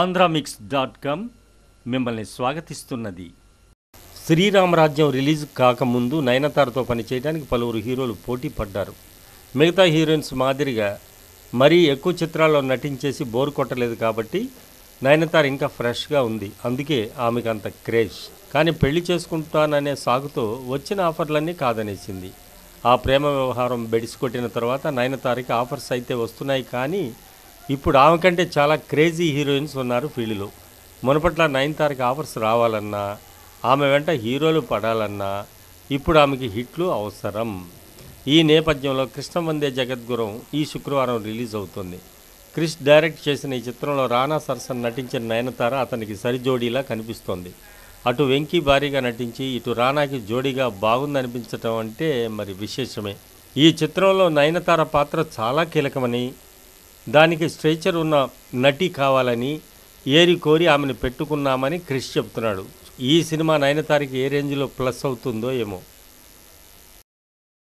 Andhramix dot com మిమ్మల్ని స్వాగతిస్తున్నది. Sri Rama Rajyam release కాకముందు నయనతారతో పనిచేయడానికి పలువురు హీరోలు పోటీ పడ్డారు. మిగతా హీరోయిన్స్ మాదిరిగా మరీ ఎక్కువ చిత్రాల్లో నటించేసి బోర్ కొట్టలేదు కాబట్టి నయనతార ఇంకా ఫ్రెష్గా ఉంది. అందుకే ఆమెకు అంత క్రేజ్. కానీ పెళ్ళి చేసుకుంటాననే సాగుతో వచ్చిన ఆఫర్లన్నీ కాదనేసింది. ఆ ప్రేమ వ్యవహారం బెడిసికొట్టిన తర్వాత నయనతారకి ఆఫర్స్ అయితే వస్తున్నాయి కానీ ఇప్పుడు ఆమె కంటే చాలా క్రేజీ హీరోయిన్స్ ఉన్నారు ఫీల్డ్లో. మునపట్ల నయనతారకి ఆఫర్స్ రావాలన్నా ఆమె వెంట హీరోలు పడాలన్నా ఇప్పుడు ఆమెకి హిట్లు అవసరం. ఈ నేపథ్యంలో కృష్ణవందే జగద్గురం ఈ శుక్రవారం రిలీజ్ అవుతుంది. క్రిష్ డైరెక్ట్ చేసిన ఈ చిత్రంలో రానా సరసన్ నటించిన నయనతార అతనికి సరిజోడీలా కనిపిస్తోంది. అటు వెంకీ భారీగా నటించి ఇటు రానాకి జోడీగా బాగుందనిపించటం అంటే మరి విశేషమే. ఈ చిత్రంలో నయనతార పాత్ర చాలా కీలకమని దానికి స్ట్రెచర్ ఉన్న నటి కావాలని ఏరి కోరి ఆమెను పెట్టుకున్నామని క్రిష్ చెప్తున్నాడు. ఈ సినిమా నయనతారకి ఏ రేంజ్లో ప్లస్ అవుతుందో ఏమో.